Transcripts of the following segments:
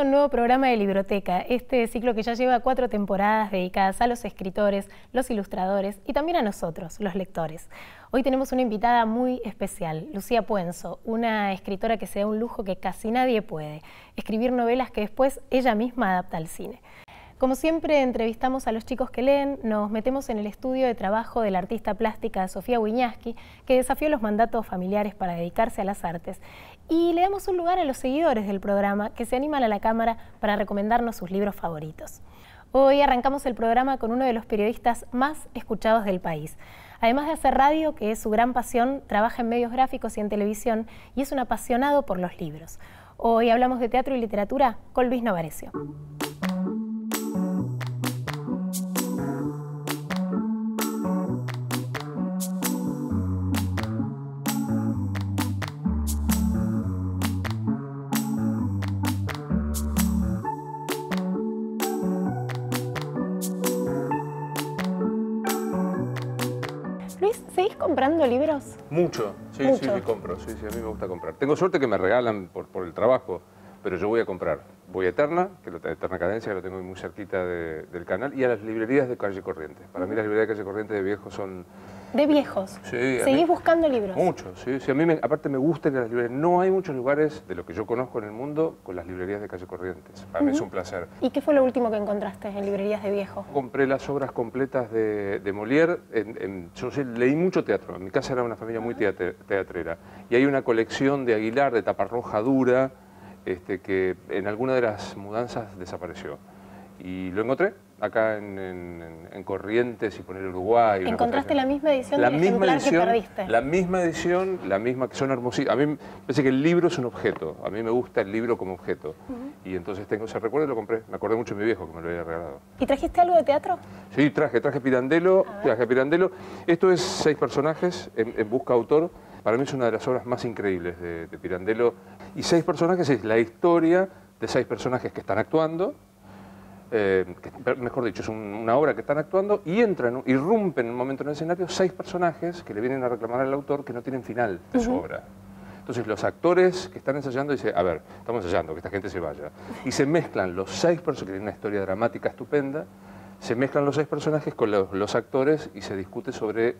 A un nuevo programa de Libroteca, este ciclo que ya lleva cuatro temporadas dedicadas a los escritores, los ilustradores y también a nosotros, los lectores. Hoy tenemos una invitada muy especial, Lucía Puenzo, una escritora que se da un lujo que casi nadie puede, escribir novelas que después ella misma adapta al cine. Como siempre, entrevistamos a los chicos que leen, nos metemos en el estudio de trabajo de la artista plástica Sofía Wiñaski, que desafió los mandatos familiares para dedicarse a las artes, y le damos un lugar a los seguidores del programa que se animan a la cámara para recomendarnos sus libros favoritos. Hoy arrancamos el programa con uno de los periodistas más escuchados del país. Además de hacer radio, que es su gran pasión, trabaja en medios gráficos y en televisión y es un apasionado por los libros. Hoy hablamos de teatro y literatura con Luis Novarecio. Comprando libros? Mucho, sí, sí, sí, compro, sí, sí, a mí me gusta comprar. Tengo suerte que me regalan por, por el trabajo, pero yo voy a comprar. Voy a Eterna, que lo Eterna Cadencia, que lo tengo muy cerquita del canal, y a las librerías de Calle Corrientes. Para mí las librerías de Calle Corrientes de viejos son de viejos. Sí, ¿Seguís buscando libros? Muchos, sí. sí a mí, aparte, me gustan las librerías. No hay muchos lugares de lo que yo conozco en el mundo con las librerías de calle Corrientes. Para mí es un placer. ¿Y qué fue lo último que encontraste en librerías de viejos? Compré las obras completas de, de Molière. En, yo leí mucho teatro. En mi casa era una familia muy teatrera. Y hay una colección de Aguilar, de taparroja dura, este, que en alguna de las mudanzas desapareció. Y lo encontré acá en, Corrientes y poner Uruguay. ¿Encontraste la misma edición la misma edición, que perdiste? La misma edición, la misma, que son hermosísimas. A mí me parece que el libro es un objeto, a mí me gusta el libro como objeto. Y entonces tengo ese recuerdo y lo compré. Me acordé mucho de mi viejo que me lo había regalado. ¿Y trajiste algo de teatro? Sí, traje, traje Pirandelo, traje Pirandelo. Esto es seis personajes en, busca autor. Para mí es una de las obras más increíbles de, de Pirandello. Y seis personajes es la historia de seis personajes que están actuando, eh, mejor dicho, es una obra que están actuando y entran, irrumpen en un momento en el escenario seis personajes que le vienen a reclamar al autor que no tienen final de su obra. Entonces los actores que están ensayando dicen, a ver, estamos ensayando, que esta gente se vaya. Y se mezclan los seis personajes, que tienen una historia dramática estupenda, se mezclan los seis personajes con los, actores y se discute sobre...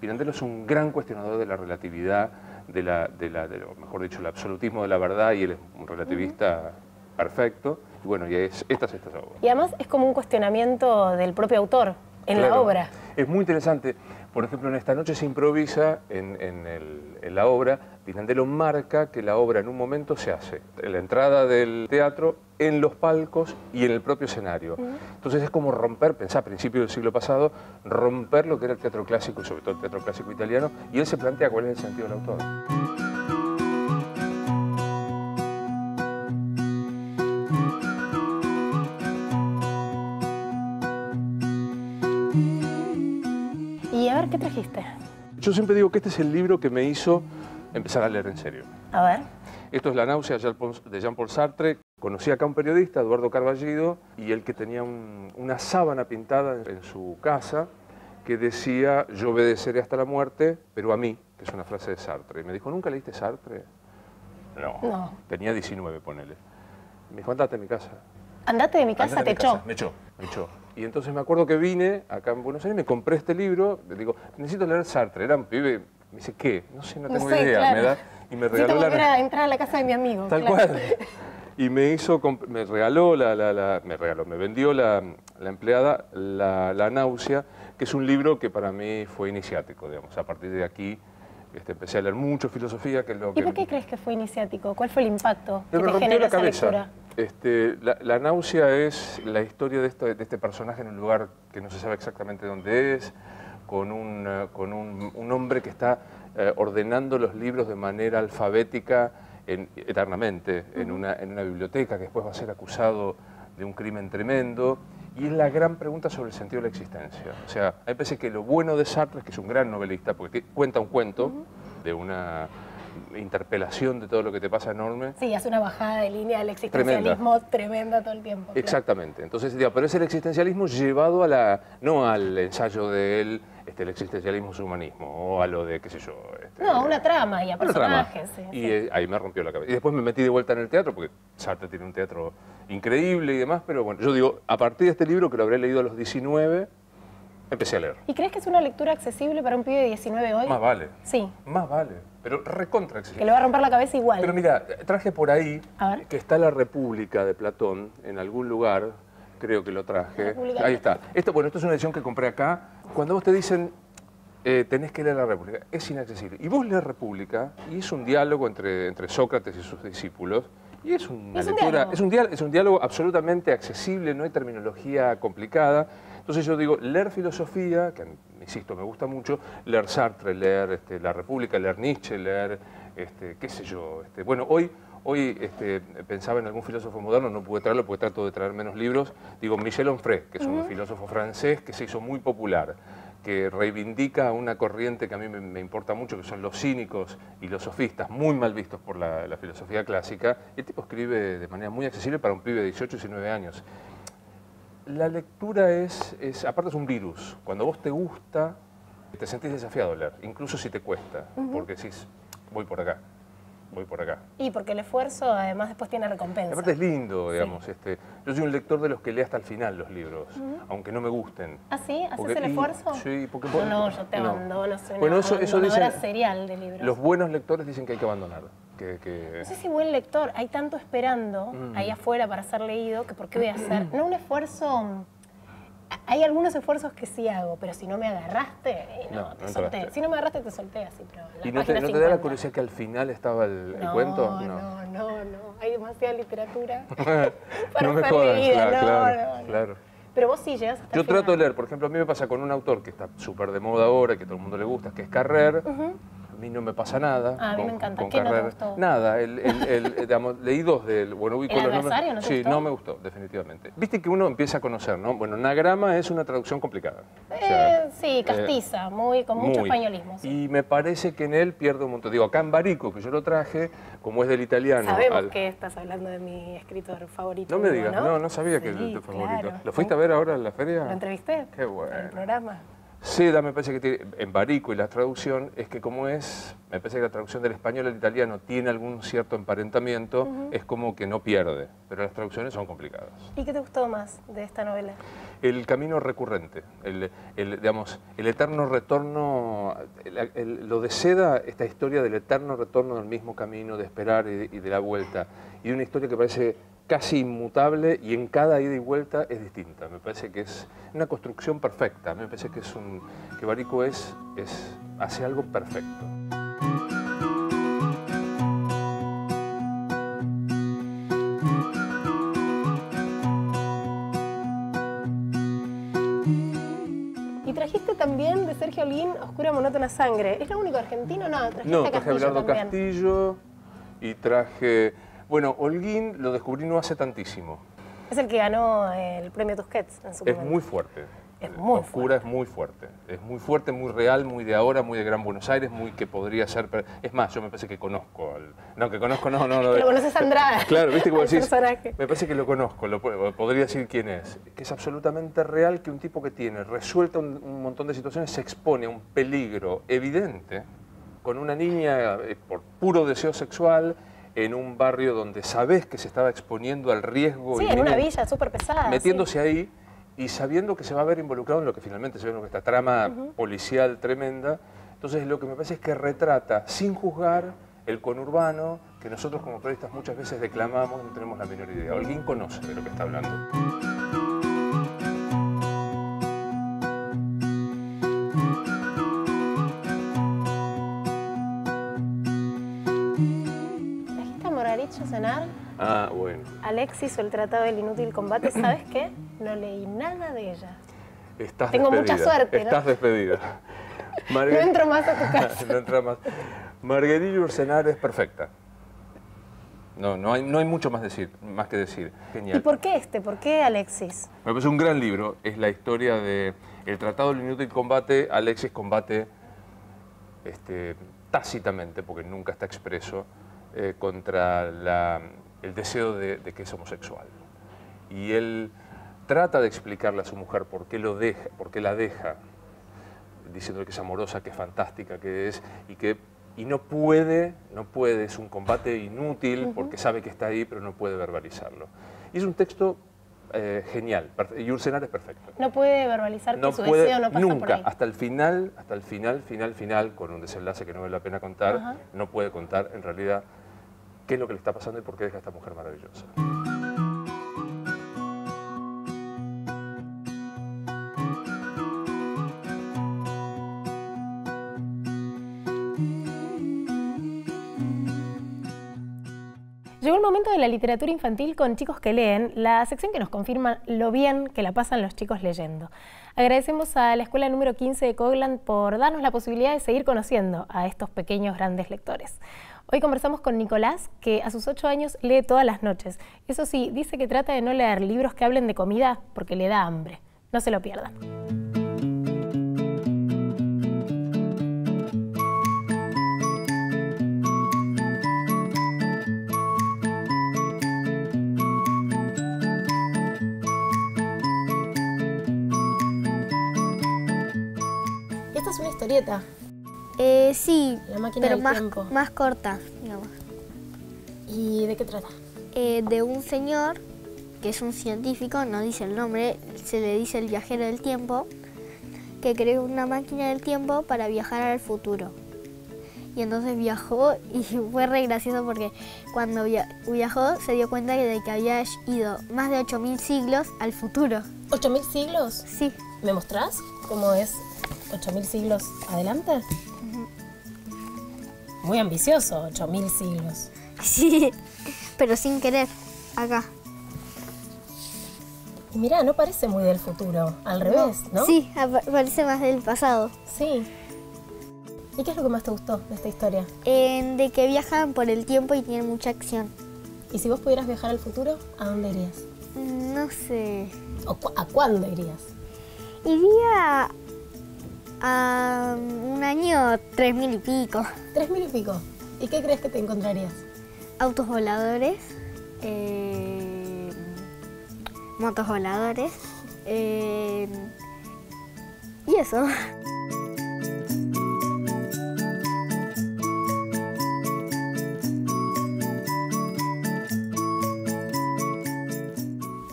Pirandello es un gran cuestionador de la relatividad, de la, de la mejor dicho, el absolutismo de la verdad y él es un relativista perfecto. Y bueno, y es, esta es esta obra. Y además es como un cuestionamiento del propio autor en la obra. Es muy interesante. Por ejemplo, en esta noche se improvisa en, la obra, Pirandello marca que la obra en un momento se hace en la entrada del teatro, en los palcos y en el propio escenario. Entonces es como romper, pensá a principios del siglo pasado, romper lo que era el teatro clásico y sobre todo el teatro clásico italiano, y él se plantea cuál es el sentido del autor. Trajiste? Yo siempre digo que este es el libro que me hizo empezar a leer en serio. A ver. Esto es La náusea de Jean-Paul Sartre. Conocí acá a un periodista, Eduardo Carballido, y él que tenía una sábana pintada en su casa que decía, yo obedeceré hasta la muerte, pero a mí, que es una frase de Sartre. Y me dijo, ¿nunca leíste Sartre? No. no. Tenía 19, ponele. me dijo, andate a mi casa. Andate de mi casa, te echó. Me echó, me echó. Y entonces me acuerdo que vine acá en Buenos Aires, me compré este libro, le digo, necesito leer Sartre. Era un pibe, me dice, ¿qué? No sé, no tengo idea. Me da, y me regaló la... a entrar a la casa de mi amigo. Tal cual. Y me hizo, me regaló, la, la, me regaló, me vendió la, empleada la, náusea, que es un libro que para mí fue iniciático, digamos. A partir de aquí este, empecé a leer mucho filosofía, que es lo ¿Y por qué crees que fue iniciático? ¿Cuál fue el impacto que te generó esa lectura? Este, la, náusea es la historia de, este personaje en un lugar que no se sabe exactamente dónde es, con un, eh, con un, hombre que está eh, ordenando los libros de manera alfabética eternamente en una, en una biblioteca, que después va a ser acusado de un crimen tremendo. Y es la gran pregunta sobre el sentido de la existencia. O sea, me parece que lo bueno de Sartre es que es un gran novelista, porque cuenta un cuento de una interpelación de todo lo que te pasa enorme. Sí, hace una bajada de línea del existencialismo tremenda, todo el tiempo. Exactamente. Entonces, pero es el existencialismo llevado a la, no al ensayo de él, este, el existencialismo humanismo, o a lo de, qué sé yo. Este, no, una trama y a personajes. y eh, ahí me rompió la cabeza. Y después me metí de vuelta en el teatro, porque Sartre tiene un teatro increíble y demás, pero bueno, yo digo, a partir de este libro, que lo habré leído a los 19, empecé a leer. ¿Y crees que es una lectura accesible para un pibe de 19 hoy? Más vale. Sí. Más vale, pero recontra accesible. Que le va a romper la cabeza igual. Pero mira, traje por ahí que está la República de Platón en algún lugar, creo que lo traje. Ahí está. Esto, bueno, esto es una edición que compré acá. Cuando vos te dicen, eh, tenés que leer la República, es inaccesible. Y vos lees República y es un diálogo entre, entre Sócrates y sus discípulos. Y es una lectura, es un, diálogo, es un diálogo absolutamente accesible, no hay terminología complicada. Entonces yo digo, leer filosofía, que insisto, me gusta mucho, leer Sartre, leer este, La República, leer Nietzsche, leer, este, qué sé yo. Este, bueno, hoy, hoy este, pensaba en algún filósofo moderno, no pude traerlo porque trato de traer menos libros. Digo, Michel Onfray, que es un filósofo francés que se hizo muy popular que reivindica una corriente que a mí me, importa mucho, que son los cínicos y los sofistas, muy mal vistos por la, la filosofía clásica. Y el tipo escribe de manera muy accesible para un pibe de 18, 19 años la lectura es, es, aparte es un virus. Cuando vos te gusta, te sentís desafiado a leer, incluso si te cuesta, porque decís, voy por acá, voy por acá. Y porque el esfuerzo además después tiene recompensa. Aparte es lindo, digamos. Este, yo soy un lector de los que lee hasta el final los libros, aunque no me gusten. ¿Ah, sí? ¿Haces el esfuerzo? sí, porque... No, no, yo te abandono, soy bueno, una eso, eso serial de libros. Los buenos lectores dicen que hay que abandonar. No sé si buen lector, hay tanto esperando mm. ahí afuera para ser leído que por qué voy a hacer, no un esfuerzo... Hay algunos esfuerzos que sí hago, pero si no me agarraste, eh, no, te solté. Si no me agarraste, te solté así. Pero ¿Y no te, no te da la curiosidad que al final estaba el, cuento? No, no, no, no. Hay demasiada literatura para no me jodas, claro, claro, Pero vos sí llegas hasta Yo trato de leer, por ejemplo, a mí me pasa con un autor que está súper de moda ahora, que todo el mundo le gusta, que es Carrer mí no me pasa nada. Ah, a mí me encanta. ¿Qué no te gustó? Nada, el, el, digamos, leí dos del... Bueno, ubico ¿El los no Sí, no me gustó, definitivamente. Viste que uno empieza a conocer, ¿no? Bueno, Nagrama es una traducción complicada. Eh, sí, castiza, eh, muy, con mucho españolismo. Y me parece que en él pierde un montón. Digo, acá en Barico, que yo lo traje, como es del italiano... Sabemos que estás hablando de mi escritor favorito. No me digas, no, no, sabía que era tu favorito. ¿Lo fuiste a ver ahora en la feria? Lo entrevisté. Qué bueno. En el programa. Seda me parece que tiene, en Barico y la traducción es que como es, me parece que la traducción del español al italiano tiene algún cierto emparentamiento, es como que no pierde, pero las traducciones son complicadas. ¿Y qué te gustó más de esta novela? El camino recurrente, el, digamos, el eterno retorno, lo de Seda, esta historia del eterno retorno del mismo camino, de esperar y de, y de la vuelta, y una historia que parece casi inmutable y en cada ida y vuelta es distinta. Me parece que es una construcción perfecta. Me parece que es un que Barico es, es hace algo perfecto. Y trajiste también de Sergio Olguín Oscura Monótona Sangre. ¿Es lo único argentino? No, trajiste no, traje a Belardo Castillo y traje bueno, Holguín lo descubrí no hace tantísimo. Es el que ganó el premio Tusquets en su Es muy fuerte. Es muy Oscura es muy fuerte. Es muy fuerte, muy real, muy de ahora, muy de Gran Buenos Aires, muy que podría ser... Es más, yo me parece que conozco al... No, que conozco, no, no. no lo conoces Andrade. Claro, viste como decís... Me parece que lo conozco, lo, podría decir quién es. Que es absolutamente real que un tipo que tiene resuelta un montón de situaciones se expone a un peligro evidente con una niña eh, por puro deseo sexual en un barrio donde sabes que se estaba exponiendo al riesgo. Sí, en una villa súper pesada. Metiéndose ahí y sabiendo que se va a ver involucrado en lo que finalmente se ve en esta trama policial tremenda. Entonces lo que me parece es que retrata, sin juzgar, el conurbano que nosotros como periodistas muchas veces declamamos, no tenemos la menor idea. Alguien conoce de lo que está hablando. Ah, bueno. Alexis o el Tratado del Inútil Combate, ¿sabes qué? No leí nada de ella. Estás Tengo mucha suerte, Estás despedida. no entro más a tu casa. no entra más. Marguerite Ursenar es perfecta. No, no hay, no hay mucho más, decir, más que decir. Genial. ¿Y por qué este? ¿Por qué Alexis? Me parece un gran libro. Es la historia de el Tratado del Inútil Combate. Alexis combate este, tácitamente, porque nunca está expreso, eh, contra el deseo de, que es homosexual. Y él trata de explicarle a su mujer por qué, lo deja, por qué la deja, diciendo que es amorosa, que es fantástica, que es, y que y no puede, no puede, es un combate inútil porque sabe que está ahí, pero no puede verbalizarlo. Y es un texto eh, genial, y Ursenar es perfecto. No puede verbalizar que su deseo no pasa nunca, por ahí. hasta el final, hasta el final, final, final, con un desenlace que no vale la pena contar, no puede contar en realidad qué es lo que le está pasando y por qué deja esta mujer maravillosa. Llegó el momento de la literatura infantil con chicos que leen, la sección que nos confirma lo bien que la pasan los chicos leyendo. Agradecemos a la escuela número 15 de Cogland por darnos la posibilidad de seguir conociendo a estos pequeños grandes lectores. Hoy conversamos con Nicolás, que a sus 8 años lee todas las noches. Eso sí, dice que trata de no leer libros que hablen de comida porque le da hambre. No se lo pierdan. historieta. Eh, sí, la máquina pero del más, tiempo. más corta, digamos. ¿Y de qué trata? Eh, de un señor que es un científico, no dice el nombre, se le dice el viajero del tiempo, que creó una máquina del tiempo para viajar al futuro. Y entonces viajó y fue re gracioso porque cuando viajó se dio cuenta de que había ido más de 8.000 siglos al futuro. ¿8.000 siglos? Sí. ¿Me mostrás cómo es 8.000 siglos adelante? Muy ambicioso, 8.000 siglos. Sí, pero sin querer, acá. Y mirá, no parece muy del futuro, al revés, ¿no? Sí, parece más del pasado. Sí. ¿Y qué es lo que más te gustó de esta historia? de que viajan por el tiempo y tienen mucha acción. ¿Y si vos pudieras viajar al futuro, a dónde irías? No sé. ¿A cuándo irías? Iría a un año tres mil y pico. ¿Tres mil y pico? ¿Y qué crees que te encontrarías? Autos voladores, eh, motos voladores eh, y eso.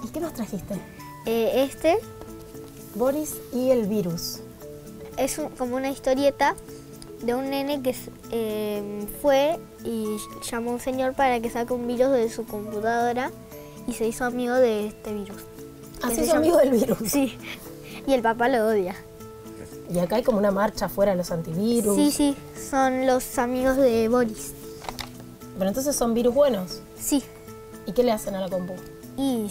¿Y qué nos trajiste? Eh, este. Boris y el virus es como una historieta de un nene que eh, fue y llamó a un señor para que saque un virus de su computadora y se hizo amigo de este virus. ¿Ah, se hizo amigo del virus? Sí, y el papá lo odia. Y acá hay como una marcha fuera de los antivirus. Sí, sí, son los amigos de Boris. Pero entonces son virus buenos. Sí. ¿Y qué le hacen a la compu? Y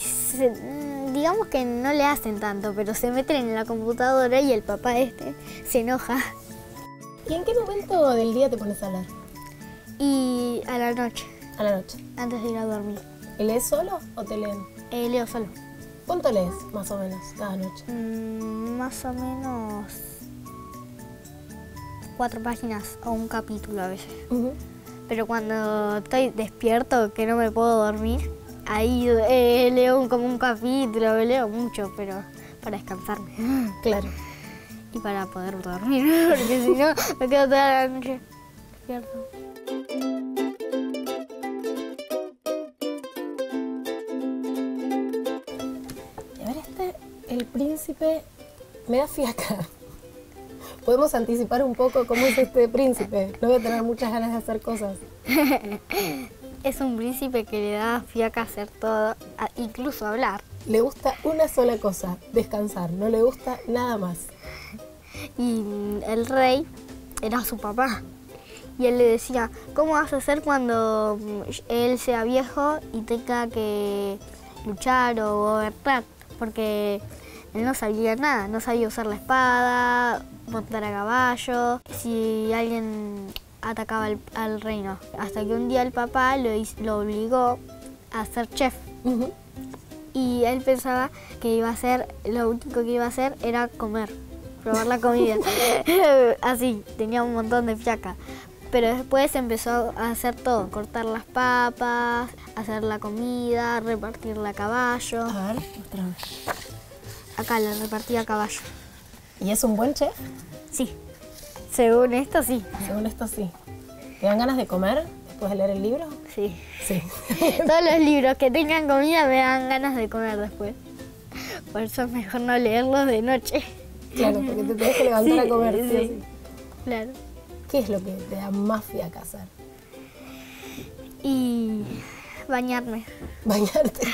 digamos que no le hacen tanto, pero se meten en la computadora y el papá este se enoja. ¿Y en qué momento del día te pones a hablar? Y a la noche. A la noche. Antes de ir a dormir. ¿Y lees solo o te leen? Eh, leo solo. ¿Cuánto lees, más o menos, cada noche? Mm, más o menos cuatro páginas o un capítulo a veces. Pero cuando estoy despierto, que no me puedo dormir, ahí eh, leo como un capítulo, leo mucho, pero para descansarme. Claro. Y para poder dormir, porque si no me quedo toda la noche despierto. Y a ver, este, el príncipe me da fiaca. ¿Podemos anticipar un poco cómo es este príncipe? No voy a tener muchas ganas de hacer cosas. Es un príncipe que le da fiaca hacer todo, incluso hablar. Le gusta una sola cosa, descansar, no le gusta nada más. Y el rey era su papá. Y él le decía, ¿cómo vas a hacer cuando él sea viejo y tenga que luchar o gobernar? Porque él no sabía nada, no sabía usar la espada, montar a caballo. Si alguien atacaba al, reino. Hasta que un día el papá lo, lo obligó a ser chef. Y él pensaba que iba a ser, lo único que iba a hacer era comer, probar la comida. Así, tenía un montón de fiaca. pero después empezó a hacer todo, cortar las papas, hacer la comida, repartirla a caballo. A ver, mostrame. Acá la repartía a caballo. ¿Y es un buen chef? Sí, según esto sí. Según esto sí. ¿Te dan ganas de comer después de leer el libro? Sí. Sí. Todos los libros que tengan comida me dan ganas de comer después. Por eso es mejor no leerlos de noche. claro, porque te tenés que levantar Sí, a comer. sí. sí. Claro. ¿Qué es lo que te da más fiaca hacer? Y bañarme. ¿Bañarte?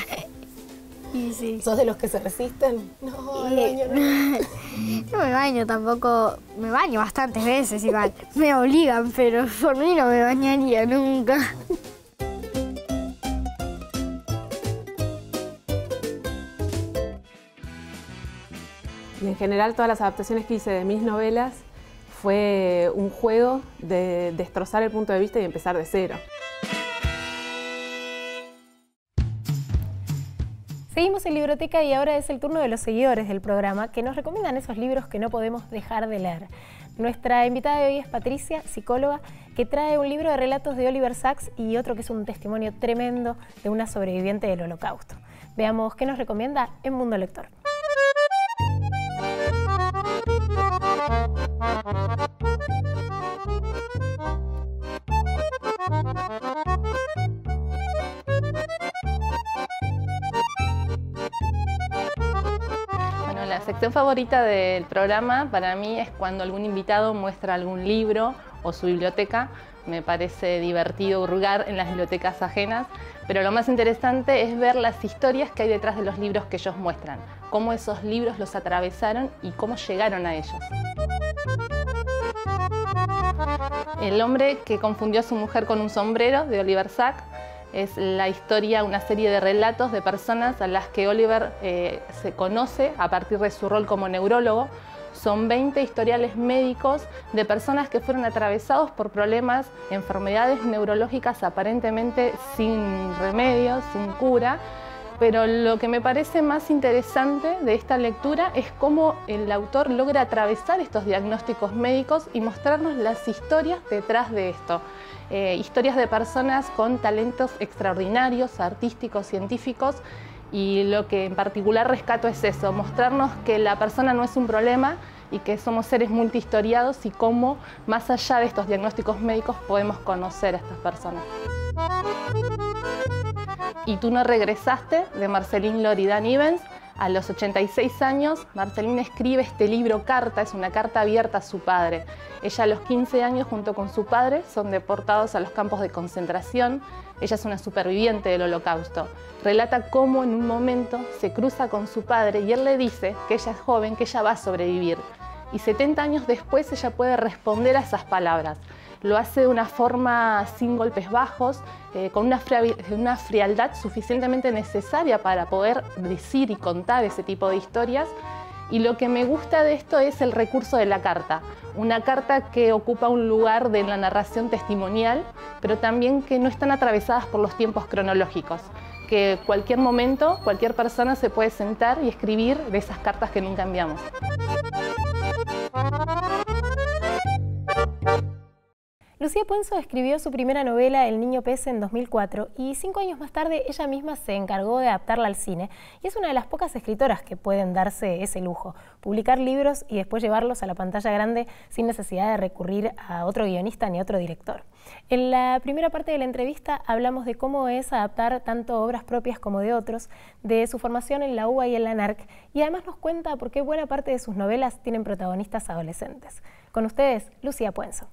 Y sí. ¿Sos de los que se resisten? No, Y- baño no. No me baño tampoco, me baño bastantes veces igual. Me obligan, pero por mí no me bañaría nunca. Y en general todas las adaptaciones que hice de mis novelas fue un juego de destrozar el punto de vista y empezar de cero. Seguimos en Libroteca y ahora es el turno de los seguidores del programa que nos recomiendan esos libros que no podemos dejar de leer. Nuestra invitada de hoy es Patricia, psicóloga, que trae un libro de relatos de Oliver Sacks y otro que es un testimonio tremendo de una sobreviviente del holocausto. Veamos qué nos recomienda en Mundo Lector. Sección favorita del programa para mí es cuando algún invitado muestra algún libro o su biblioteca. Me parece divertido hurgar en las bibliotecas ajenas, pero lo más interesante es ver las historias que hay detrás de los libros que ellos muestran, cómo esos libros los atravesaron y cómo llegaron a ellos. El hombre que confundió a su mujer con un sombrero de Oliver Sack es la historia, una serie de relatos de personas a las que Oliver eh, se conoce a partir de su rol como neurólogo. Son 20 historiales médicos de personas que fueron atravesados por problemas, enfermedades neurológicas aparentemente sin remedio, sin cura, pero lo que me parece más interesante de esta lectura es cómo el autor logra atravesar estos diagnósticos médicos y mostrarnos las historias detrás de esto. Eh, historias de personas con talentos extraordinarios, artísticos, científicos, y lo que en particular rescato es eso, mostrarnos que la persona no es un problema y que somos seres multihistoriados y cómo, más allá de estos diagnósticos médicos, podemos conocer a estas personas. Y tú no regresaste, de Marceline Loridan Ivens. A los 86 años, Marceline escribe este libro Carta, es una carta abierta a su padre. Ella a los 15 años, junto con su padre, son deportados a los campos de concentración. Ella es una superviviente del holocausto. Relata cómo en un momento se cruza con su padre y él le dice que ella es joven, que ella va a sobrevivir. Y 70 años después ella puede responder a esas palabras. Lo hace de una forma sin golpes bajos, eh, con una, fria- una frialdad suficientemente necesaria para poder decir y contar ese tipo de historias. Y lo que me gusta de esto es el recurso de la carta, una carta que ocupa un lugar de la narración testimonial, pero también que no están atravesadas por los tiempos cronológicos, que cualquier momento, cualquier persona se puede sentar y escribir de esas cartas que nunca enviamos. Lucía Puenzo escribió su primera novela El niño pez en 2004 y cinco años más tarde ella misma se encargó de adaptarla al cine y es una de las pocas escritoras que pueden darse ese lujo, publicar libros y después llevarlos a la pantalla grande sin necesidad de recurrir a otro guionista ni otro director. En la primera parte de la entrevista hablamos de cómo es adaptar tanto obras propias como de otros, de su formación en la UBA y en la NARC y además nos cuenta por qué buena parte de sus novelas tienen protagonistas adolescentes. Con ustedes, Lucía Puenzo.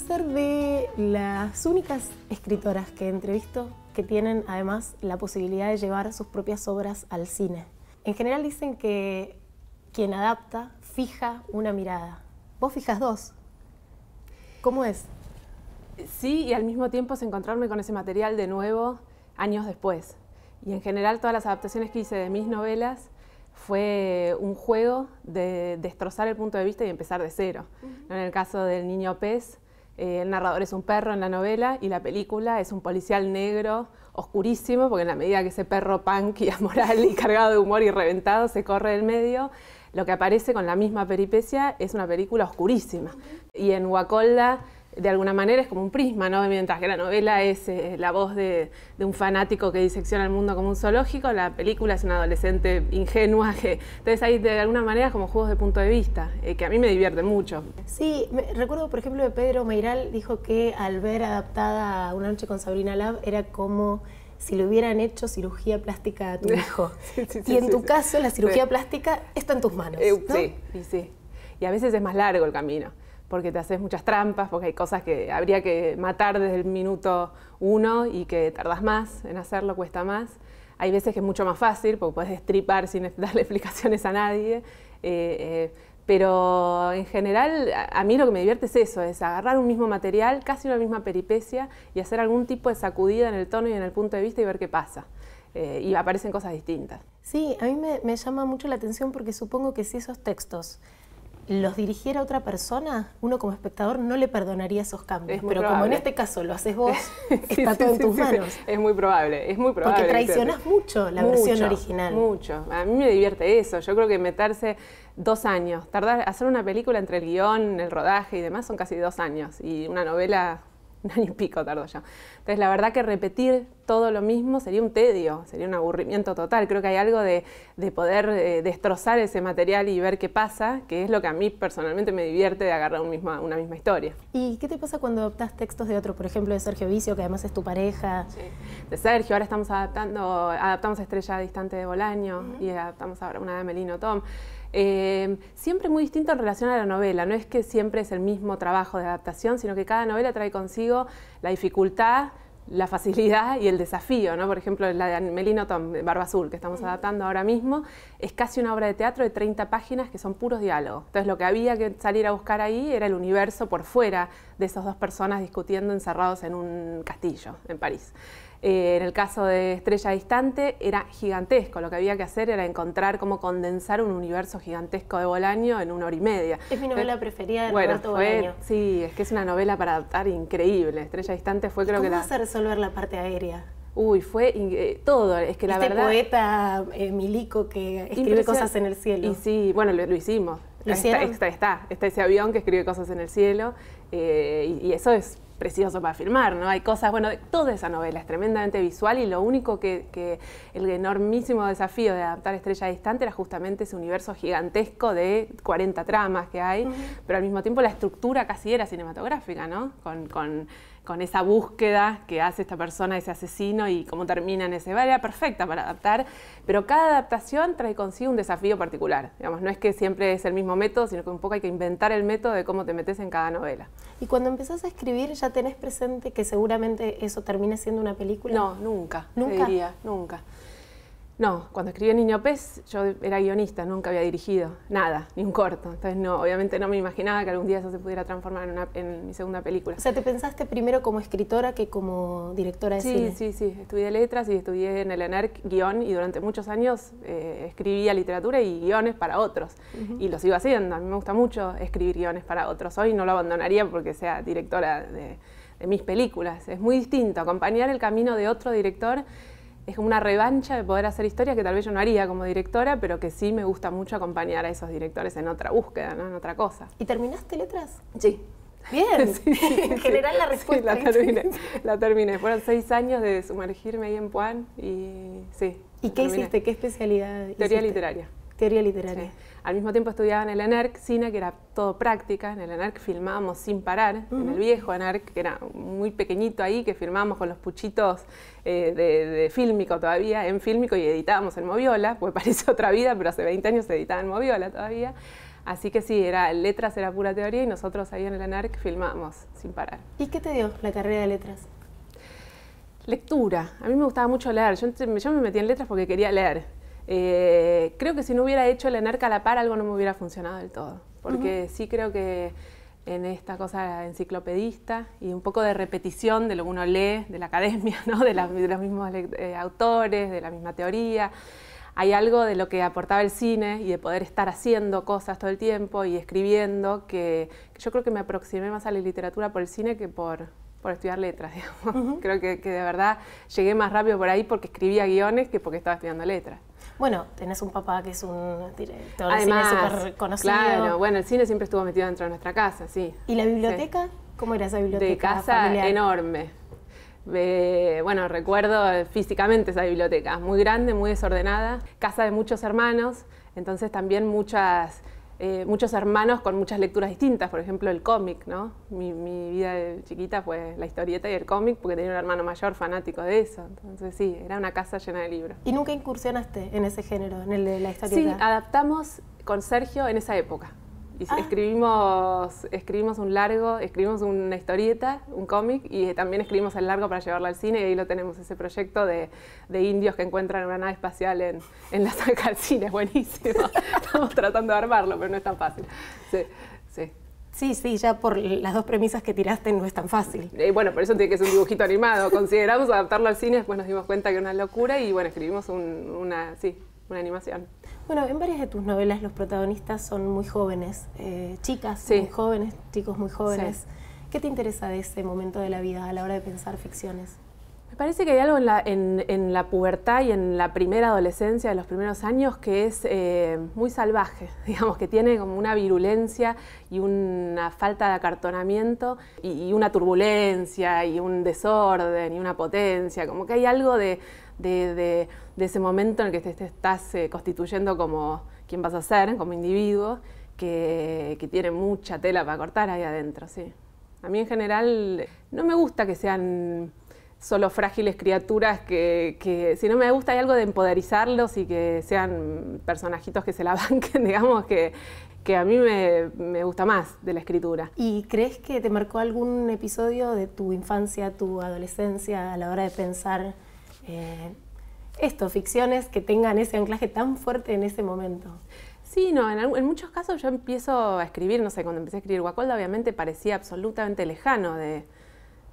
Ser de las únicas escritoras que entrevisto que tienen además la posibilidad de llevar sus propias obras al cine. En general dicen que quien adapta fija una mirada. Vos fijas dos. ¿Cómo es? Sí, y al mismo tiempo es encontrarme con ese material de nuevo años después. Y en general todas las adaptaciones que hice de mis novelas fue un juego de destrozar el punto de vista y empezar de cero. En el caso del niño pez, eh, el narrador es un perro en la novela y la película es un policial negro oscurísimo, porque en la medida que ese perro punk y amoral y cargado de humor y reventado se corre del medio, lo que aparece con la misma peripecia es una película oscurísima. Y en Huacolda de alguna manera es como un prisma, ¿no? Mientras que la novela es eh, la voz de, un fanático que disecciona el mundo como un zoológico, la película es una adolescente ingenua que... Entonces hay de alguna manera como juegos de punto de vista, eh, que a mí me divierten mucho. Sí, recuerdo por ejemplo de Pedro Meiral, dijo que al ver adaptada Una noche con Sabrina Lab era como si le hubieran hecho cirugía plástica a tu hijo. y en tu caso la cirugía plástica está en tus manos. Eh, sí, y sí. Y a veces es más largo el camino porque te haces muchas trampas, porque hay cosas que habría que matar desde el minuto uno y que tardas más en hacerlo, cuesta más. Hay veces que es mucho más fácil, porque puedes destripar sin darle explicaciones a nadie. Eh, eh, pero en general, a mí lo que me divierte es eso, es agarrar un mismo material, casi una misma peripecia, y hacer algún tipo de sacudida en el tono y en el punto de vista y ver qué pasa. Eh, y aparecen cosas distintas. Sí, a mí me, me llama mucho la atención porque supongo que si esos textos los dirigiera otra persona, uno como espectador no le perdonaría esos cambios. Pero como en este caso lo haces vos, está todo en tus manos. Es muy probable, es muy probable. Porque traicionas mucho la versión original. Mucho. A mí me divierte eso. Yo creo que meterse dos años, tardar, hacer una película entre el guion, el rodaje y demás son casi dos años. Y una novela un año y pico tardo ya. Entonces, la verdad que repetir todo lo mismo sería un tedio, sería un aburrimiento total. Creo que hay algo de, poder eh, destrozar ese material y ver qué pasa, que es lo que a mí personalmente me divierte de agarrar un una misma historia. ¿Y qué te pasa cuando adaptas textos de otro? Por ejemplo, de Sergio Vicio, que además es tu pareja. Sí. De Sergio, ahora estamos adaptando, adaptamos Estrella Distante de Bolaño y adaptamos ahora una de Melino Tom. Eh, siempre muy distinto en relación a la novela, no es que siempre es el mismo trabajo de adaptación, sino que cada novela trae consigo la dificultad, la facilidad y el desafío, ¿no? Por ejemplo, la de Melino Tom, Barba Azul, que estamos adaptando ahora mismo, es casi una obra de teatro de 30 páginas que son puros diálogos. Entonces, lo que había que salir a buscar ahí era el universo por fuera de esas dos personas discutiendo encerrados en un castillo en París. Eh, en el caso de Estrella Distante era gigantesco, lo que había que hacer era encontrar cómo condensar un universo gigantesco de Bolaño en una hora y media. Es mi novela preferida de bueno, Roberto Bolaño. Sí, es que es una novela para adaptar increíble. Estrella Distante fue creo que la... ¿Cómo vas a resolver la parte aérea? Uy, fue eh, todo, es que la este verdad... poeta eh, milico que escribe cosas en el cielo. Y sí, bueno, lo, hicimos. está, está, está, ese avión que escribe cosas en el cielo y eso es precioso para filmar, ¿no? Hay cosas, bueno, toda esa novela es tremendamente visual y lo único que, el enormísimo desafío de adaptar Estrella Distante era justamente ese universo gigantesco de 40 tramas que hay, pero al mismo tiempo la estructura casi era cinematográfica, ¿no? Con, con con esa búsqueda que hace esta persona, ese asesino y cómo termina en ese área perfecta para adaptar, pero cada adaptación trae consigo un desafío particular. Digamos, no es que siempre es el mismo método, sino que un poco hay que inventar el método de cómo te metes en cada novela. ¿Y cuando empezás a escribir ya tenés presente que seguramente eso termine siendo una película? No, nunca. ¿Nunca? diría, nunca. No, cuando escribí Niño Pez yo era guionista, nunca había dirigido nada, ni un corto. Entonces no, obviamente no me imaginaba que algún día eso se pudiera transformar en, mi segunda película. O sea, ¿te pensaste primero como escritora que como directora de cine? Sí, sí, sí. Estudié letras y estudié en el ENERC guion y durante muchos años eh, escribía literatura y guiones para otros. Y lo sigo haciendo. A mí me gusta mucho escribir guiones para otros. Hoy no lo abandonaría porque sea directora de, de mis películas. Es muy distinto acompañar el camino de otro director es como una revancha de poder hacer historias que tal vez yo no haría como directora, pero que sí me gusta mucho acompañar a esos directores en otra búsqueda, ¿no? en otra cosa. ¿Y terminaste letras? Sí. Bien, en general la respuesta. la terminé, la terminé. Fueron seis años de sumergirme ahí en Puan y sí. ¿Y qué hiciste? ¿Qué especialidad? Teoría literaria. Teoría literaria. Al mismo tiempo estudiaba en el ENERC cine, que era todo práctica. En el ENERC filmábamos sin parar. En el viejo ENERC, que era muy pequeñito ahí, que filmábamos con los puchitos eh, de, fílmico todavía, en fílmico, y editábamos en Moviola, pues parece otra vida, pero hace 20 años se editaba en Moviola todavía. Así que sí, era letras era pura teoría y nosotros ahí en el ENERC filmábamos sin parar. ¿Y qué te dio la carrera de letras? Lectura. A mí me gustaba mucho leer. Yo, yo me metí en letras porque quería leer. Eh, creo que si no hubiera hecho el ENERC a la par, algo no me hubiera funcionado del todo. Porque sí creo que en esta cosa enciclopedista y un poco de repetición de lo que uno lee de la academia, ¿no? de, los mismos eh, autores, de la misma teoría. hay algo de lo que aportaba el cine y de poder estar haciendo cosas todo el tiempo y escribiendo que, yo creo que me aproximé más a la literatura por el cine que por, por estudiar letras, digamos. Creo que, que, de verdad llegué más rápido por ahí porque escribía guiones que porque estaba estudiando letras. Bueno, tenés un papá que es un director de cine súper conocido. Claro, bueno, el cine siempre estuvo metido dentro de nuestra casa, sí. ¿Y la biblioteca? ¿Cómo era esa biblioteca? De casa enorme. bueno, recuerdo físicamente esa biblioteca, muy grande, muy desordenada, casa de muchos hermanos, entonces también muchas eh, muchos hermanos con muchas lecturas distintas, por ejemplo el cómic, ¿no? Mi, vida de chiquita fue la historieta y el cómic porque tenía un hermano mayor fanático de eso, entonces sí, era una casa llena de libros. ¿Y nunca incursionaste en ese género, en el de la historieta? Sí, adaptamos con Sergio en esa época. Ah. escribimos, escribimos un largo, escribimos una historieta, un cómic, y también escribimos el largo para llevarlo al cine, y ahí lo tenemos, ese proyecto de, indios que encuentran una nave espacial en, en la saca al cine, es buenísimo. Estamos tratando de armarlo, pero no es tan fácil. Sí, sí. Sí, sí, ya por las dos premisas que tiraste no es tan fácil. Y bueno, por eso tiene que ser un dibujito animado. Consideramos adaptarlo al cine, después nos dimos cuenta que era una locura y bueno, escribimos una, sí, una animación. Bueno, en varias de tus novelas los protagonistas son muy jóvenes, eh, chicas muy jóvenes, chicos muy jóvenes. ¿Qué te interesa de ese momento de la vida a la hora de pensar ficciones? Parece que hay algo en la, pubertad y en la primera adolescencia de los primeros años que es eh, muy salvaje, digamos, que tiene como una virulencia y una falta de acartonamiento y, una turbulencia y un desorden y una potencia, como que hay algo de, ese momento en el que te, estás eh, constituyendo como quien vas a ser, como individuo, que, tiene mucha tela para cortar ahí adentro, sí. A mí en general no me gusta que sean solo frágiles criaturas que, que, si no me gusta hay algo de empoderizarlos y que sean personajitos que se la banquen, digamos, que, que a mí me, gusta más de la escritura. ¿Y crees que te marcó algún episodio de tu infancia, tu adolescencia, a la hora de pensar eh, esto, ficciones que tengan ese anclaje tan fuerte en ese momento. Sí, no, en, muchos casos yo empiezo a escribir, no sé, cuando empecé a escribir Guacolda obviamente parecía absolutamente lejano de,